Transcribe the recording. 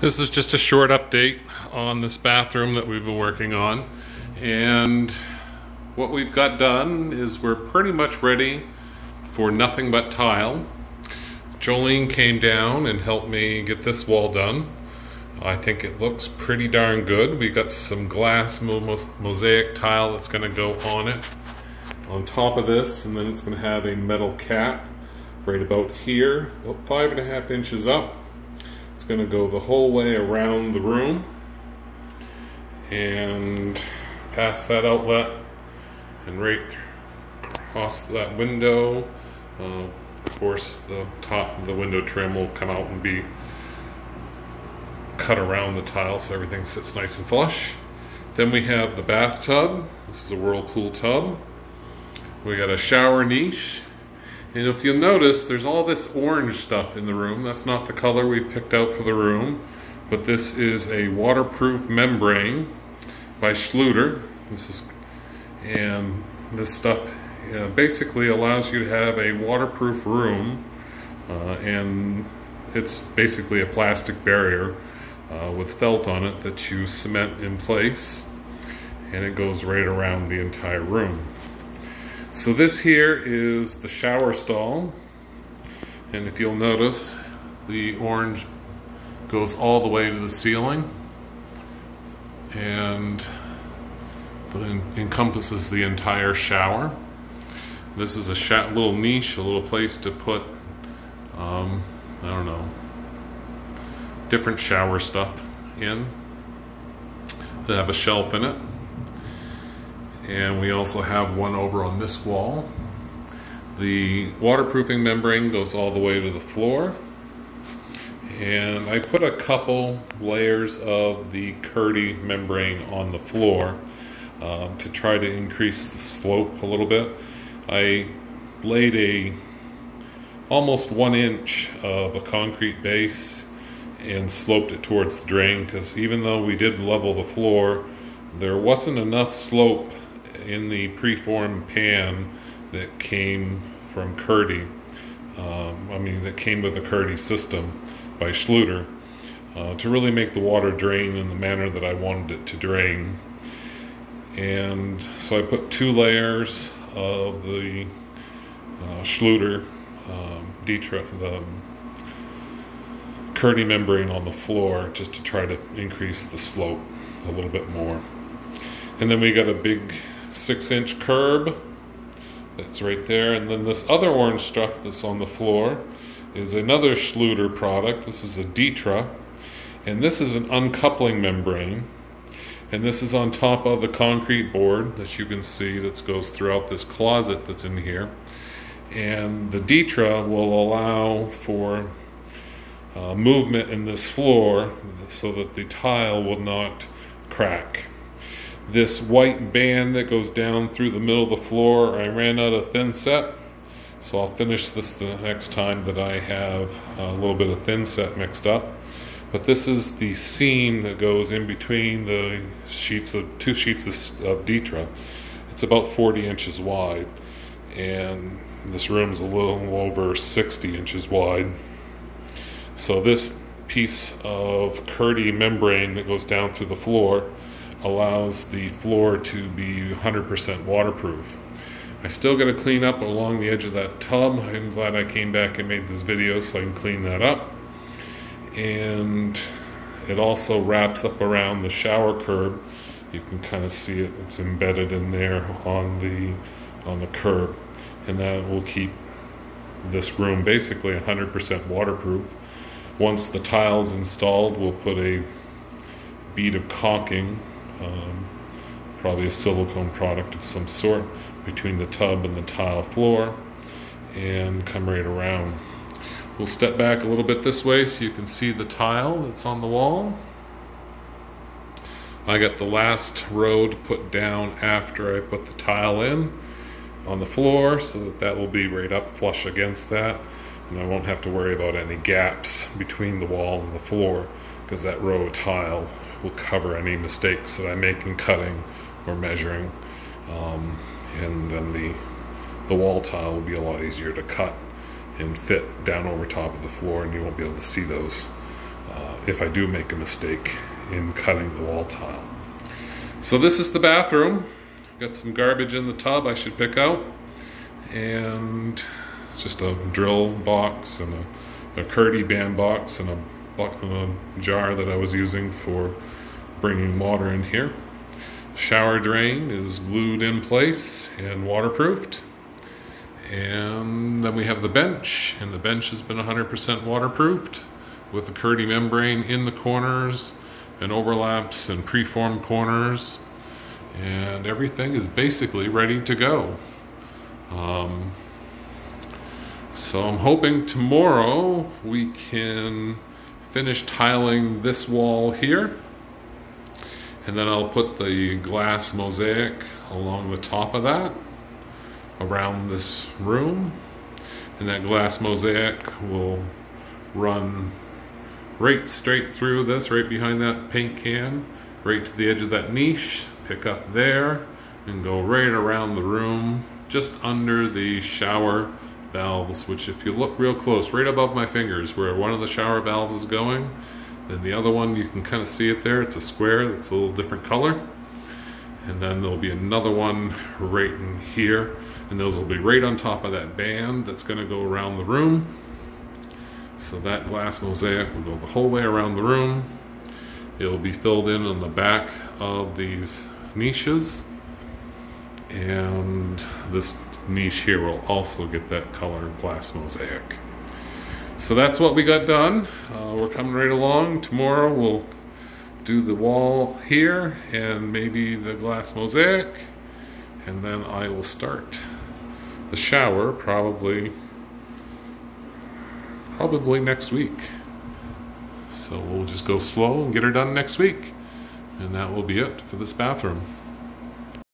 This is just a short update on this bathroom that we've been working on. And what we've got done is we're pretty much ready for nothing but tile. Jolene came down and helped me get this wall done. I think it looks pretty darn good. We got some glass mosaic tile that's gonna go on it on top of this and then it's gonna have a metal cap right about here, about five and a half inches up going to go the whole way around the room and past that outlet and right across that window. Uh, of course, the top of the window trim will come out and be cut around the tile so everything sits nice and flush. Then we have the bathtub. This is a Whirlpool tub. We got a shower niche and if you'll notice, there's all this orange stuff in the room. That's not the color we picked out for the room, but this is a waterproof membrane by Schluter. This is, and this stuff basically allows you to have a waterproof room, uh, and it's basically a plastic barrier uh, with felt on it that you cement in place, and it goes right around the entire room. So this here is the shower stall. And if you'll notice, the orange goes all the way to the ceiling and encompasses the entire shower. This is a little niche, a little place to put, um, I don't know, different shower stuff in. They have a shelf in it and we also have one over on this wall. The waterproofing membrane goes all the way to the floor. And I put a couple layers of the Kerdi membrane on the floor um, to try to increase the slope a little bit. I laid a almost one inch of a concrete base and sloped it towards the drain because even though we did level the floor, there wasn't enough slope in the preformed pan that came from Kerdi. Um, I mean, that came with the Kerdi system by Schluter uh, to really make the water drain in the manner that I wanted it to drain. And so I put two layers of the uh, Schluter um, the Kerdi membrane on the floor just to try to increase the slope a little bit more. And then we got a big six inch curb that's right there. And then this other orange stuff that's on the floor is another Schluter product. This is a Ditra. And this is an uncoupling membrane. And this is on top of the concrete board that you can see that goes throughout this closet that's in here. And the Ditra will allow for uh, movement in this floor so that the tile will not crack this white band that goes down through the middle of the floor. I ran out of thin set, so I'll finish this the next time that I have a little bit of thin set mixed up. But this is the seam that goes in between the sheets of two sheets of, of. It's about 40 inches wide, and this room is a little over 60 inches wide. So this piece of Kerdi membrane that goes down through the floor allows the floor to be 100% waterproof. I still got to clean up along the edge of that tub. I'm glad I came back and made this video so I can clean that up. And it also wraps up around the shower curb. You can kind of see it, it's embedded in there on the, on the curb. And that will keep this room basically 100% waterproof. Once the tile's installed, we'll put a bead of caulking um, probably a silicone product of some sort between the tub and the tile floor and come right around. We'll step back a little bit this way so you can see the tile that's on the wall. I got the last road put down after I put the tile in on the floor so that that will be right up flush against that and I won't have to worry about any gaps between the wall and the floor because that row of tile will cover any mistakes that I make in cutting or measuring. Um, and then the, the wall tile will be a lot easier to cut and fit down over top of the floor and you won't be able to see those uh, if I do make a mistake in cutting the wall tile. So this is the bathroom. Got some garbage in the tub I should pick out. And just a drill box and a, a Kerdi band box and a, a jar that I was using for bringing water in here. Shower drain is glued in place and waterproofed. And then we have the bench, and the bench has been 100% waterproofed with the Kerdi membrane in the corners and overlaps and preformed corners. And everything is basically ready to go. Um, so I'm hoping tomorrow we can finish tiling this wall here. And then I'll put the glass mosaic along the top of that around this room. And that glass mosaic will run right straight through this, right behind that paint can, right to the edge of that niche, pick up there, and go right around the room, just under the shower valves, which if you look real close, right above my fingers, where one of the shower valves is going, then the other one, you can kind of see it there, it's a square that's a little different color. And then there'll be another one right in here, and those will be right on top of that band that's gonna go around the room. So that glass mosaic will go the whole way around the room. It'll be filled in on the back of these niches. And this niche here will also get that color glass mosaic. So that's what we got done. Uh, we're coming right along. Tomorrow we'll do the wall here and maybe the glass mosaic. And then I will start the shower probably probably next week. So we'll just go slow and get her done next week. And that will be it for this bathroom.